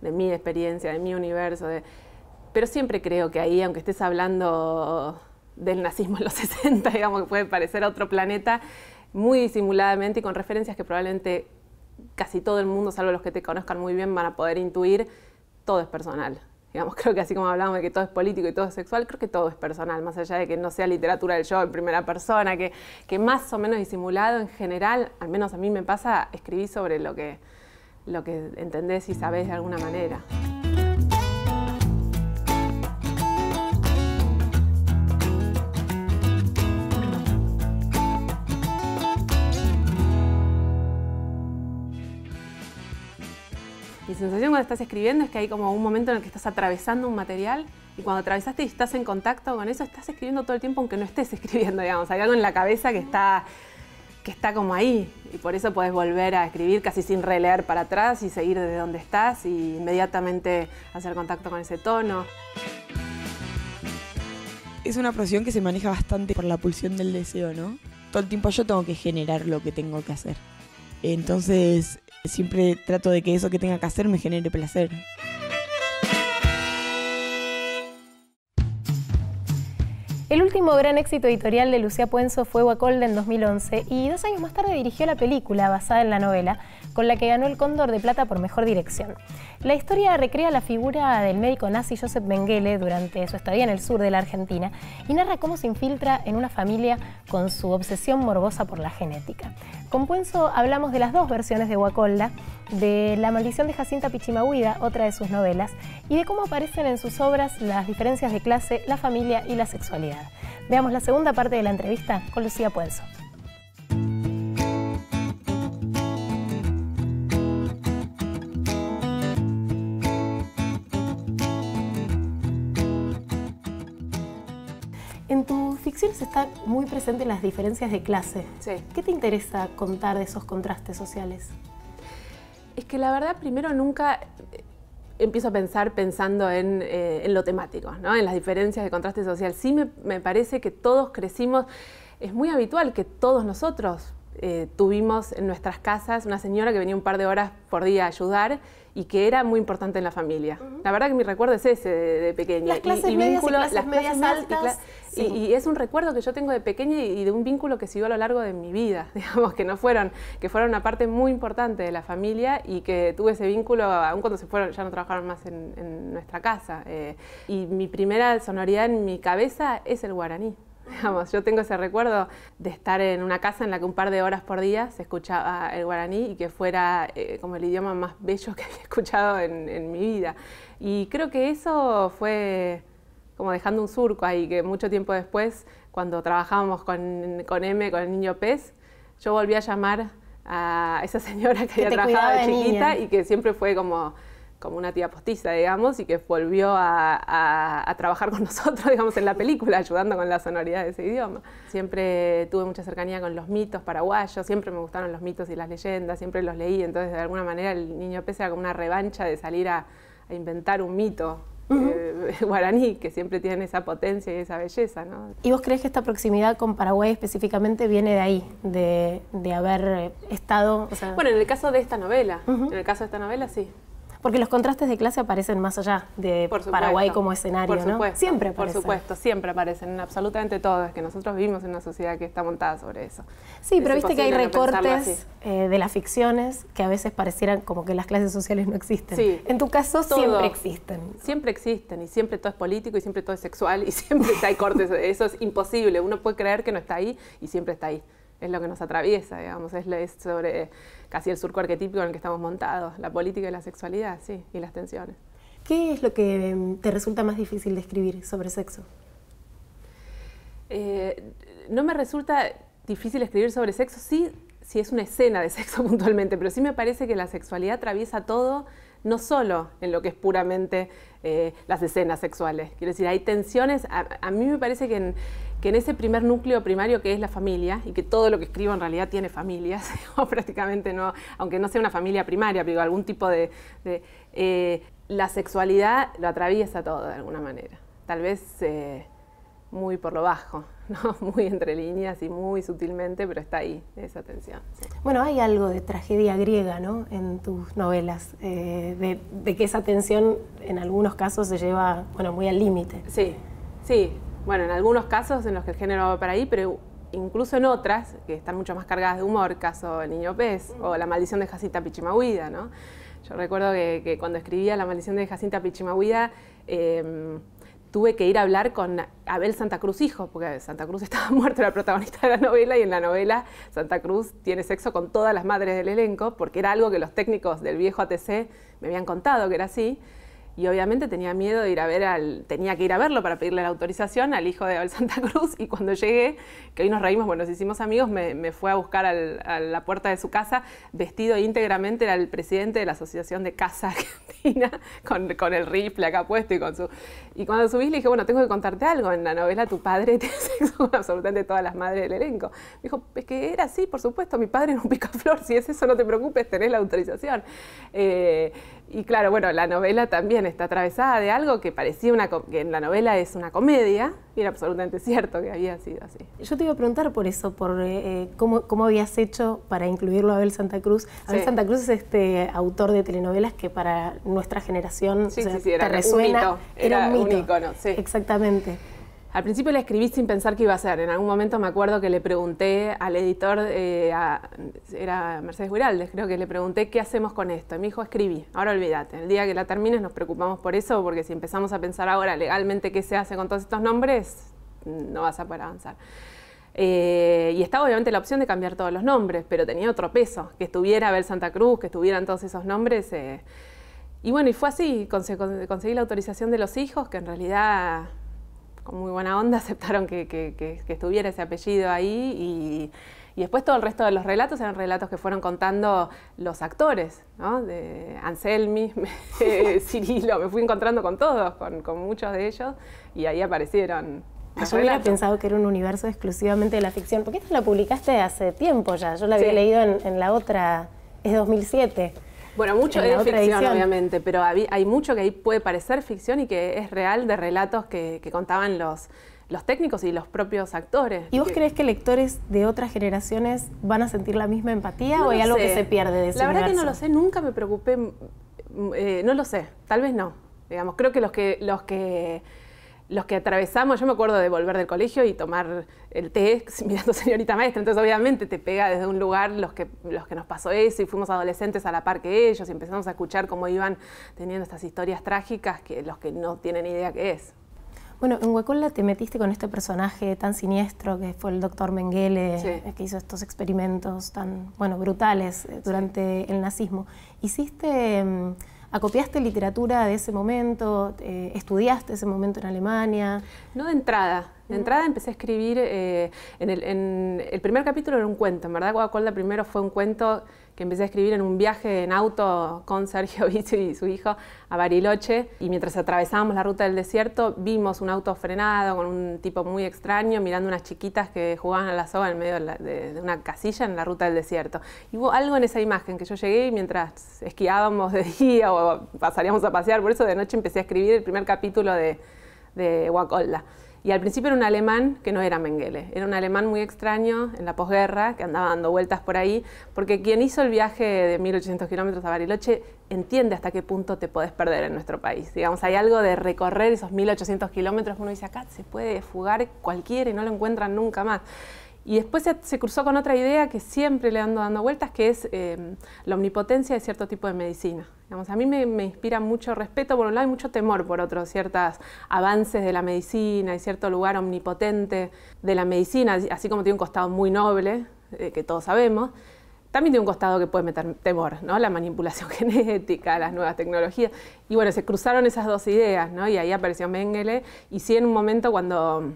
mi experiencia, de mi universo, pero siempre creo que ahí, aunque estés hablando del nazismo en los 60, digamos que puede parecer otro planeta, muy disimuladamente y con referencias que probablemente casi todo el mundo, salvo los que te conozcan muy bien, van a poder intuir, todo es personal. Digamos, creo que así como hablamos de que todo es político y todo es sexual, creo que todo es personal, más allá de que no sea literatura del yo en primera persona, que, que más o menos disimulado en general, al menos a mí me pasa, escribí sobre lo que, lo que entendés y sabés de alguna manera. Mi sensación cuando estás escribiendo es que hay como un momento en el que estás atravesando un material y cuando atravesaste y estás en contacto con eso, estás escribiendo todo el tiempo aunque no estés escribiendo, digamos. Hay algo en la cabeza que está, que está como ahí y por eso puedes volver a escribir casi sin releer para atrás y seguir desde donde estás y inmediatamente hacer contacto con ese tono. Es una profesión que se maneja bastante por la pulsión del deseo, ¿no? Todo el tiempo yo tengo que generar lo que tengo que hacer. Entonces, Siempre trato de que eso que tenga que hacer me genere placer. El último gran éxito editorial de Lucía Puenzo fue Guacolda en 2011 y dos años más tarde dirigió la película basada en la novela, con la que ganó el Cóndor de Plata por mejor dirección. La historia recrea la figura del médico nazi Joseph Mengele durante su estadía en el sur de la Argentina y narra cómo se infiltra en una familia con su obsesión morbosa por la genética. Con Puenzo hablamos de las dos versiones de Guacolda, de La maldición de Jacinta Pichimahuida, otra de sus novelas, y de cómo aparecen en sus obras las diferencias de clase, la familia y la sexualidad. Veamos la segunda parte de la entrevista con Lucía Puenzo. En tus ficciones está muy presente las diferencias de clase. ¿Qué te interesa contar de esos contrastes sociales? Es que la verdad, primero nunca eh, empiezo a pensar pensando en, eh, lo temático, ¿no? en las diferencias de contraste social. Sí me, parece que todos crecimos, es muy habitual que todos nosotros eh, tuvimos en nuestras casas una señora que venía un par de horas por día a ayudar y que era muy importante en la familia. La verdad que mi recuerdo es ese de, pequeña. Las clases medias y clases medias altas. Y, es un recuerdo que yo tengo de pequeña y, de un vínculo que siguió a lo largo de mi vida, digamos, que no fueron, que fueron una parte muy importante de la familia y que tuve ese vínculo, aun cuando se fueron, ya no trabajaron más en, nuestra casa. Eh, y mi primera sonoridad en mi cabeza es el guaraní. Digamos, yo tengo ese recuerdo de estar en una casa en la que un par de horas por día se escuchaba el guaraní y que fuera eh, como el idioma más bello que había escuchado en, mi vida. Y creo que eso fue como dejando un surco ahí, que mucho tiempo después, cuando trabajábamos con, con M, con el niño pez, yo volví a llamar a esa señora que, había trabajado de chiquita y que siempre fue como como una tía postiza, digamos, y que volvió a, trabajar con nosotros, digamos, en la película, ayudando con la sonoridad de ese idioma. Siempre tuve mucha cercanía con los mitos paraguayos, siempre me gustaron los mitos y las leyendas, siempre los leí, entonces de alguna manera el niño pez era como una revancha de salir a, inventar un mito eh, guaraní, que siempre tiene esa potencia y esa belleza. ¿no? ¿Y vos crees que esta proximidad con Paraguay específicamente viene de ahí, de, haber estado...? bueno, en el caso de esta novela, en el caso de esta novela sí. Porque los contrastes de clase aparecen más allá de Paraguay como escenario, por supuesto, ¿no? Siempre aparecen. Por supuesto, siempre aparecen, en absolutamente todo. Es que nosotros vivimos en una sociedad que está montada sobre eso. Sí, pero viste que hay recortes eh, de las ficciones que a veces parecieran como que las clases sociales no existen. Sí. En tu caso siempre existen. Siempre existen y siempre todo es político y siempre todo es sexual y siempre hay cortes. Eso es imposible. Uno puede creer que no está ahí y siempre está ahí es lo que nos atraviesa, digamos, es, sobre casi el surco arquetípico en el que estamos montados, la política y la sexualidad, sí, y las tensiones. ¿Qué es lo que em, te resulta más difícil de escribir sobre sexo? Eh, no me resulta difícil escribir sobre sexo, sí, si es una escena de sexo puntualmente, pero sí me parece que la sexualidad atraviesa todo, no solo en lo que es puramente eh, las escenas sexuales. Quiero decir, hay tensiones, a mí me parece que en, que en ese primer núcleo primario que es la familia, y que todo lo que escribo en realidad tiene familias, o prácticamente no, aunque no sea una familia primaria, pero algún tipo de... Eh, la sexualidad lo atraviesa todo de alguna manera, tal vez eh, muy por lo bajo, ¿no? muy entre líneas y muy sutilmente, pero está ahí esa tensión. Bueno, hay algo de tragedia griega ¿no? en tus novelas, eh, de, de, que esa tensión en algunos casos se lleva bueno, muy al límite. Sí, sí, bueno, en algunos casos en los que el género va para ahí, pero incluso en otras, que están mucho más cargadas de humor, caso El Niño Pez o La Maldición de Jacinta Pichimahuida, ¿no? Yo recuerdo que, cuando escribía La Maldición de Jacinta Pichimahuida, em, tuve que ir a hablar con Abel Santa Cruz hijo, porque Santa Cruz estaba muerto, era protagonista de la novela, y en la novela Santa Cruz tiene sexo con todas las madres del elenco, porque era algo que los técnicos del viejo ATC me habían contado que era así y obviamente tenía miedo de ir a ver al, tenía que ir a verlo para pedirle la autorización al hijo de Abel Santa Cruz y cuando llegué, que hoy nos reímos, bueno, nos hicimos amigos, me, fue a buscar a la puerta de su casa vestido íntegramente, era el presidente de la Asociación de Casa Argentina, con, con el rifle acá puesto y con su... Y cuando subí le dije, bueno, tengo que contarte algo, en la novela tu padre tiene sexo con absolutamente todas las madres del elenco. Me dijo, es que era así, por supuesto, mi padre era un picaflor, si es eso no te preocupes, tenés la autorización. Eh, y claro, bueno, la novela también está atravesada de algo que parecía una que en la novela es una comedia, y era absolutamente cierto que había sido así. Yo te iba a preguntar por eso, por eh, cómo, cómo, habías hecho para incluirlo a Abel Santa Cruz. Abel Santa Cruz es este autor de telenovelas que para nuestra generación te resuena. era, un, mito. Exactamente. Al principio la escribí sin pensar qué iba a ser. En algún momento me acuerdo que le pregunté al editor, eh, era Mercedes Guiraldes, creo que le pregunté qué hacemos con esto. Y me dijo, escribí, ahora olvídate. El día que la termines nos preocupamos por eso, porque si empezamos a pensar ahora legalmente qué se hace con todos estos nombres, no vas a poder avanzar. Eh, y estaba obviamente la opción de cambiar todos los nombres, pero tenía otro peso, que estuviera Abel Santa Cruz, que estuvieran todos esos nombres. Eh. y bueno, y fue así, conseguí la autorización de los hijos, que en realidad con muy buena onda aceptaron que, estuviera ese apellido ahí y, después todo el resto de los relatos eran relatos que fueron contando los actores, ¿no? De Anselmi, Cirilo, me fui encontrando con todos, con, muchos de ellos y ahí aparecieron yo hubiera pensado que era un universo exclusivamente de la ficción, porque esta la publicaste hace tiempo ya, yo la había leído en, en, la otra, es 2007. Bueno, mucho es ficción, obviamente, pero hay mucho que ahí puede parecer ficción y que es real de relatos que, contaban los, los técnicos y los propios actores. ¿Y vos crees que lectores de otras generaciones van a sentir la misma empatía o hay algo que se pierde de ese La verdad que no lo sé, nunca me preocupé, eh, no lo sé, tal vez no. Digamos, creo que los que los que los que atravesamos, yo me acuerdo de volver del colegio y tomar el té mirando señorita maestra, entonces obviamente te pega desde un lugar los que, los que nos pasó eso y fuimos adolescentes a la par que ellos y empezamos a escuchar cómo iban teniendo estas historias trágicas que los que no tienen idea qué es. Bueno, en Huecola te metiste con este personaje tan siniestro que fue el doctor Mengele, eh, que hizo estos experimentos tan, bueno, brutales eh, durante el nazismo. Hiciste... Mm, ¿Acopiaste literatura de ese momento? Eh, ¿Estudiaste ese momento en Alemania? No de entrada. De entrada empecé a escribir, en, el, en, el, primer capítulo era un cuento, en verdad Coca-Cola primero fue un cuento que empecé a escribir en un viaje en auto con Sergio Vici y su hijo a Bariloche y mientras atravesábamos la ruta del desierto vimos un auto frenado con un tipo muy extraño mirando unas chiquitas que jugaban a la soga en medio de, una casilla en la ruta del desierto. Y hubo algo en esa imagen que yo llegué y mientras esquiábamos de día o pasaríamos a pasear, por eso de noche empecé a escribir el primer capítulo de, de. Y al principio era un alemán que no era Mengele, era un alemán muy extraño en la posguerra, que andaba dando vueltas por ahí, porque quien hizo el viaje de 1800 kilómetros a Bariloche entiende hasta qué punto te podés perder en nuestro país. Digamos, hay algo de recorrer esos 1800 kilómetros uno dice acá se puede fugar cualquiera y no lo encuentran nunca más. Y después se, cruzó con otra idea que siempre le ando dando vueltas, que es em, la omnipotencia de cierto tipo de medicina. Digamos, a mí me, inspira mucho respeto por un lado y mucho temor por otro, ciertos avances de la medicina y cierto lugar omnipotente de la medicina, así como tiene un costado muy noble, eh, que todos sabemos, también tiene un costado que puede meter temor, ¿no? La manipulación genética, las nuevas tecnologías. Y bueno, se cruzaron esas dos ideas, ¿no? Y ahí apareció Mengele. Y sí, en un momento cuando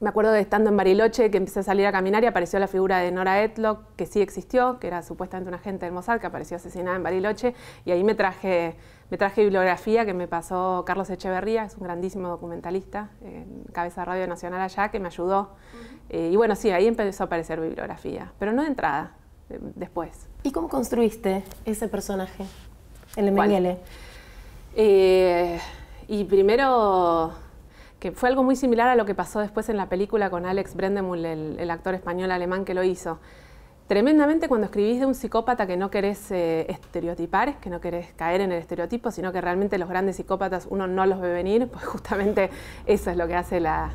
me acuerdo de estando en Bariloche que empecé a salir a caminar y apareció la figura de Nora Etlock, que sí existió, que era supuestamente una agente del Mossad, que apareció asesinada en Bariloche, y ahí me traje, me traje bibliografía que me pasó Carlos Echeverría, es un grandísimo documentalista, en Cabeza Radio Nacional allá, que me ayudó. Eh, y bueno, sí, ahí empezó a aparecer bibliografía, pero no de entrada, después. ¿Y cómo construiste ese personaje, el Mengele? Eh, y primero que fue algo muy similar a lo que pasó después en la película con Alex Brendemul, el, actor español alemán que lo hizo. Tremendamente cuando escribís de un psicópata que no querés eh, estereotipar, que no querés caer en el estereotipo, sino que realmente los grandes psicópatas uno no los ve venir, pues justamente eso es lo que hace la,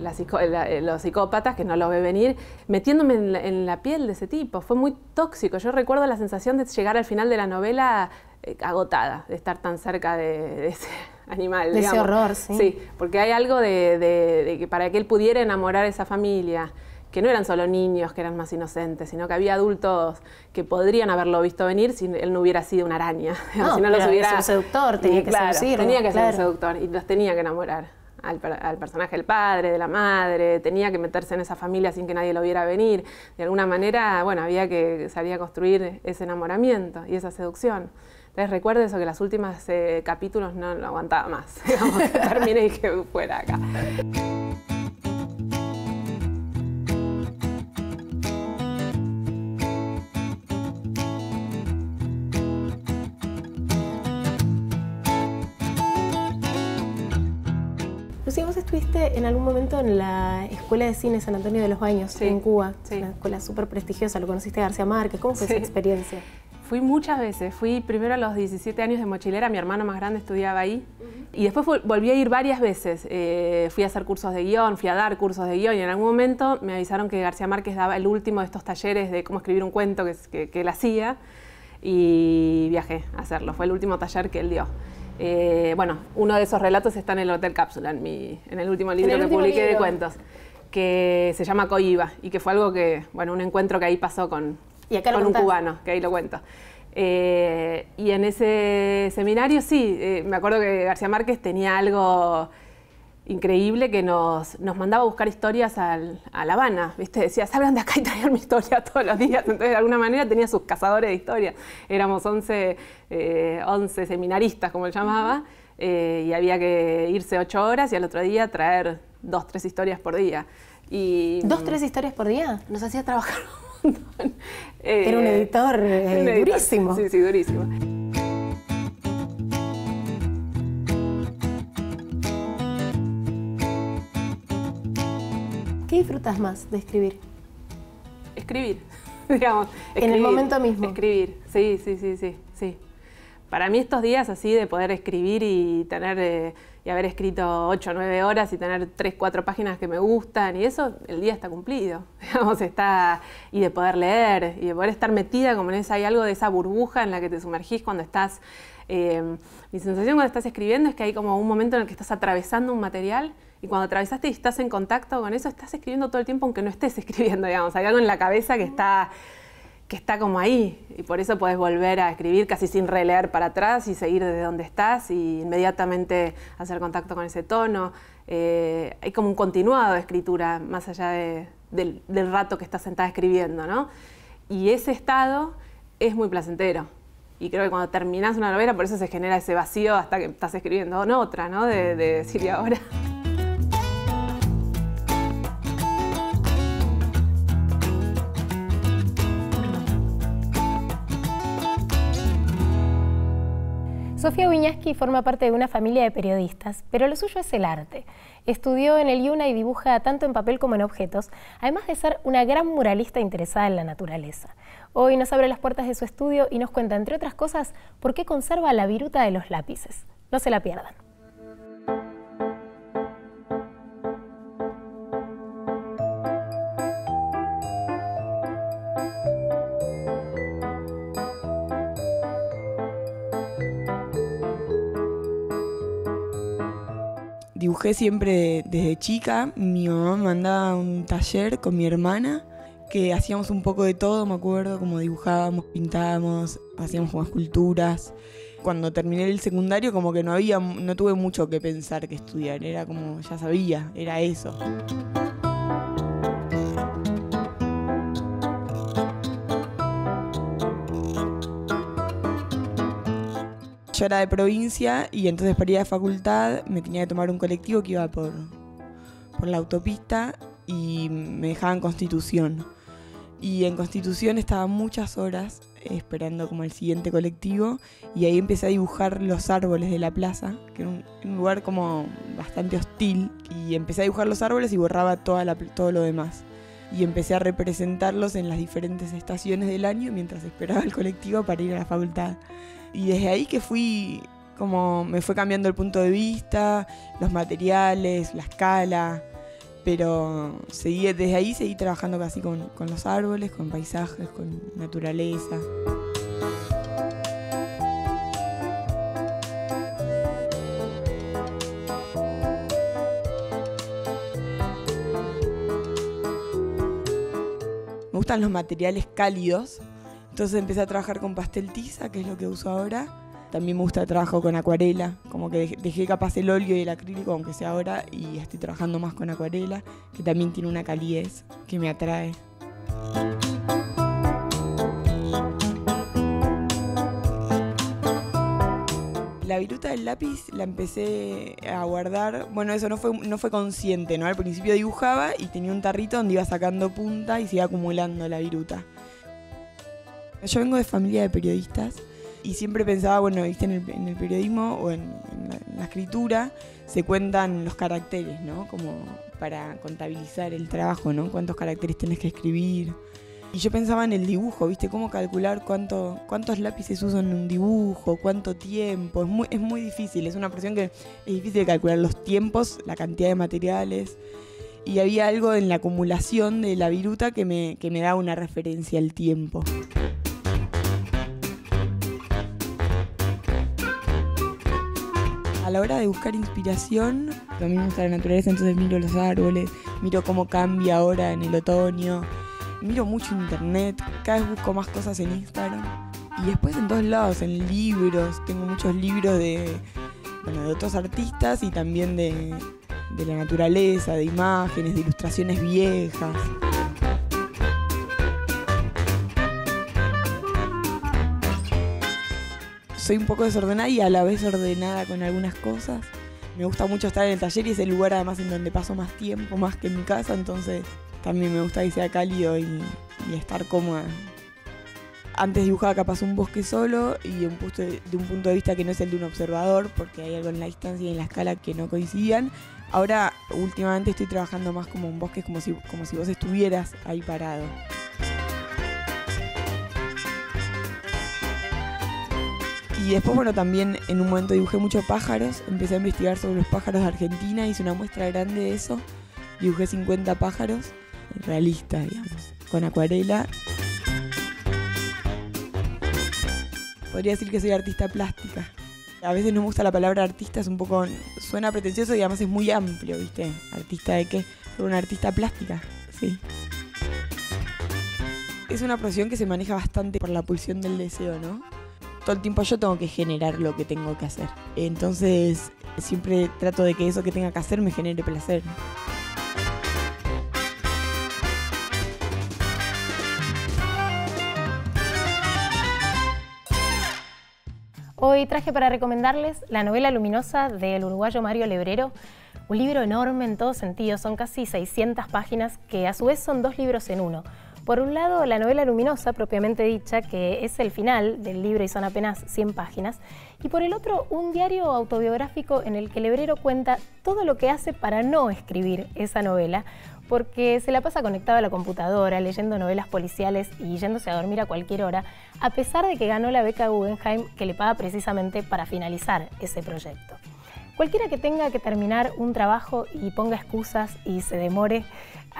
eh, los psicópatas, que no los ve venir, metiéndome en la, piel de ese tipo. Fue muy tóxico. Yo recuerdo la sensación de llegar al final de la novela eh, agotada, de estar tan cerca de ese animal. De ese horror, sí. Sí, porque hay algo de, que para que él pudiera enamorar a esa familia, que no eran solo niños que eran más inocentes, sino que había adultos que podrían haberlo visto venir si él no hubiera sido una araña. No, si no los hubiera... un seductor, tenía que ser Tenía que ser un seductor y los tenía que enamorar. Al, al, personaje del padre, de la madre, tenía que meterse en esa familia sin que nadie lo viera venir. De alguna manera, bueno, había que salir a construir ese enamoramiento y esa seducción. Entonces recuerdo eso, que los últimos eh, capítulos no lo aguantaba más. Digamos, que terminé y que fuera acá. Lucía, vos estuviste en algún momento en la Escuela de Cine San Antonio de los Baños, en Cuba, una escuela súper prestigiosa, lo conociste a García Márquez, ¿cómo fue esa experiencia? Fui muchas veces, fui primero a los 17 años de mochilera, mi hermano más grande estudiaba ahí, y después volví a ir varias veces. Eh, fui a hacer cursos de guion, fui a dar cursos de guion, y en algún momento me avisaron que García Márquez daba el último de estos talleres de cómo escribir un cuento que, que, él hacía, y viajé a hacerlo, fue el último taller que él dio. Eh, bueno, uno de esos relatos está en el Hotel Cápsula, en, mi, en el último libro que publiqué de cuentos, que se llama Coiba, y que fue algo que, bueno, un encuentro que ahí pasó con, con un cubano, que ahí lo cuento. Eh, y en ese seminario sí, eh, me acuerdo que García Márquez tenía algo increíble que nos, nos mandaba a buscar historias a La Habana, ¿viste? Decía, salgan de acá y traigan mi historia todos los días. Entonces, de alguna manera tenía sus cazadores de historias. Éramos 11, 11 eh, seminaristas, como él llamaba, y había que irse ocho horas y al otro día traer dos, tres historias por día. Y, ¿Dos, tres historias por día? Nos hacía trabajar era un eh, eh, editor, durísimo. Sí, sí, durísimo. ¿Qué disfrutas más de escribir? Escribir, digamos. En el momento mismo. Escribir, sí, sí, sí, sí, sí. Para mí estos días así de poder escribir y tener eh, y haber escrito 8 o 9 horas y tener 3, 4 páginas que me gustan y eso, el día está cumplido. Digamos, está, y de poder leer y de poder estar metida como en esa, hay algo de esa burbuja en la que te sumergís cuando estás. Eh, mi sensación cuando estás escribiendo es que hay como un momento en el que estás atravesando un material y cuando atravesaste y estás en contacto con eso, estás escribiendo todo el tiempo aunque no estés escribiendo, digamos. Hay algo en la cabeza que está, que está como ahí y por eso puedes volver a escribir casi sin releer para atrás y seguir desde donde estás y inmediatamente hacer contacto con ese tono. Eh, hay como un continuado de escritura más allá del, rato que estás sentada escribiendo, ¿no? Y ese estado es muy placentero. Y creo que cuando terminas una novela, por eso se genera ese vacío hasta que estás escribiendo otra, ¿no? De, de decir, ¿y ahora? Sofía Wiñaski forma parte de una familia de periodistas, pero lo suyo es el arte. Estudió en el IUNA y dibuja tanto en papel como en objetos, además de ser una gran muralista interesada en la naturaleza. Hoy nos abre las puertas de su estudio y nos cuenta, entre otras cosas, por qué conserva la viruta de los lápices. No se la pierdan. Dibujé siempre desde chica. Mi mamá me mandaba un taller con mi hermana que hacíamos un poco de todo, me acuerdo, como dibujábamos, pintábamos, hacíamos como esculturas. Cuando terminé el secundario como que no había no tuve mucho que pensar que estudiar, era como ya sabía, era eso. Yo era de provincia y entonces para ir a la facultad me tenía que tomar un colectivo que iba por, por la autopista y me dejaban Constitución. Y en Constitución estaba muchas horas esperando como el siguiente colectivo y ahí empecé a dibujar los árboles de la plaza, que era un, lugar como bastante hostil, y empecé a dibujar los árboles y borraba toda la, todo lo demás. Y empecé a representarlos en las diferentes estaciones del año mientras esperaba el colectivo para ir a la facultad. Y desde ahí que fui, como me fue cambiando el punto de vista, los materiales, la escala, pero seguí, desde ahí seguí trabajando casi con, con los árboles, con paisajes, con naturaleza. Me gustan los materiales cálidos, entonces empecé a trabajar con pastel tiza, que es lo que uso ahora. También me gusta trabajar con acuarela, como que dejé capaz el óleo y el acrílico, aunque sea ahora, y estoy trabajando más con acuarela, que también tiene una calidez que me atrae. La viruta del lápiz la empecé a guardar, bueno, eso no fue, no fue consciente, ¿no? Al principio dibujaba y tenía un tarrito donde iba sacando punta y se iba acumulando la viruta. Yo vengo de familia de periodistas y siempre pensaba, bueno, viste, en el, periodismo o en, la, escritura se cuentan los caracteres, ¿no? Como para contabilizar el trabajo, ¿no? Cuántos caracteres tenés que escribir. Y yo pensaba en el dibujo, ¿viste? Cómo calcular cuánto, cuántos lápices uso en un dibujo, cuánto tiempo. Es muy, es muy difícil, es una presión que es difícil de calcular los tiempos, la cantidad de materiales. Y había algo en la acumulación de la viruta que me, que me da una referencia al tiempo. A la hora de buscar inspiración, mí me gusta la naturaleza, entonces miro los árboles, miro cómo cambia ahora en el otoño, miro mucho internet, cada vez busco más cosas en Instagram. Y después en todos lados, en libros, tengo muchos libros de, de otros artistas y también de la naturaleza, de imágenes, de ilustraciones viejas. Soy un poco desordenada y a la vez ordenada con algunas cosas. Me gusta mucho estar en el taller y es el lugar además en donde paso más tiempo, más que en mi casa, entonces también me gusta que sea cálido y, estar cómoda antes dibujaba capaz un bosque solo y de un, punto de, un punto de vista que no es el de un observador, porque hay algo en la distancia y en la escala que no coincidían. Ahora, últimamente estoy trabajando más como un bosque, como si, como si vos estuvieras ahí parado. Y después, bueno, también en un momento dibujé muchos pájaros, empecé a investigar sobre los pájaros de Argentina, hice una muestra grande de eso, dibujé 50 pájaros, realistas, digamos, con acuarela. Podría decir que soy artista plástica. A veces no me gusta la palabra artista, es un poco. suena pretencioso y además es muy amplio, ¿viste? ¿Artista de qué? Pero una artista plástica, sí. Es una profesión que se maneja bastante por la pulsión del deseo, ¿no? Todo el tiempo yo tengo que generar lo que tengo que hacer. Entonces siempre trato de que eso que tenga que hacer me genere placer. Hoy traje para recomendarles la novela luminosa del uruguayo Mario Lebrero, un libro enorme en todos sentidos, son casi 600 páginas que a su vez son dos libros en uno. Por un lado, la novela luminosa, propiamente dicha, que es el final del libro y son apenas 100 páginas, y por el otro, un diario autobiográfico en el que Lebrero cuenta todo lo que hace para no escribir esa novela, porque se la pasa conectado a la computadora, leyendo novelas policiales y yéndose a dormir a cualquier hora, a pesar de que ganó la beca Guggenheim que le paga precisamente para finalizar ese proyecto. Cualquiera que tenga que terminar un trabajo y ponga excusas y se demore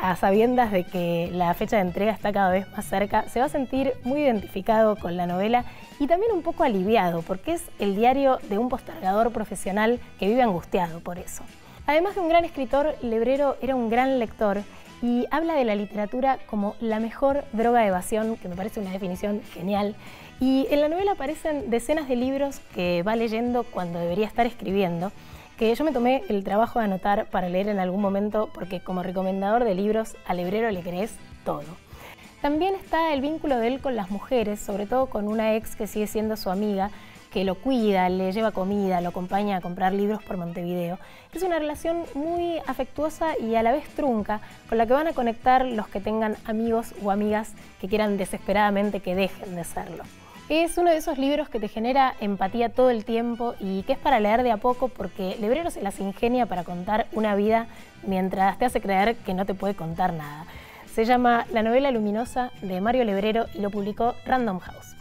a sabiendas de que la fecha de entrega está cada vez más cerca, se va a sentir muy identificado con la novela y también un poco aliviado, porque es el diario de un postergador profesional que vive angustiado por eso. Además de un gran escritor, Lebrero era un gran lector y habla de la literatura como la mejor droga de evasión, que me parece una definición genial. Y en la novela aparecen decenas de libros que va leyendo cuando debería estar escribiendo, que yo me tomé el trabajo de anotar para leer en algún momento, porque como recomendador de libros, al librero le crees todo. También está el vínculo de él con las mujeres, sobre todo con una ex que sigue siendo su amiga, que lo cuida, le lleva comida, lo acompaña a comprar libros por Montevideo. Es una relación muy afectuosa y a la vez trunca, con la que van a conectar los que tengan amigos o amigas que quieran desesperadamente que dejen de serlo. Es uno de esos libros que te genera empatía todo el tiempo y que es para leer de a poco porque Lebrero se las ingenia para contar una vida mientras te hace creer que no te puede contar nada. Se llama La novela luminosa de Mario Lebrero y lo publicó Random House.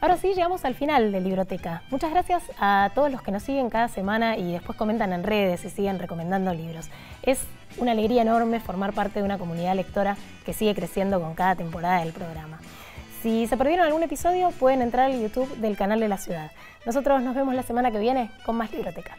Ahora sí, llegamos al final de Libroteca. Muchas gracias a todos los que nos siguen cada semana y después comentan en redes y siguen recomendando libros. Es una alegría enorme formar parte de una comunidad lectora que sigue creciendo con cada temporada del programa. Si se perdieron algún episodio, pueden entrar al YouTube del canal de la ciudad. Nosotros nos vemos la semana que viene con más Libroteca.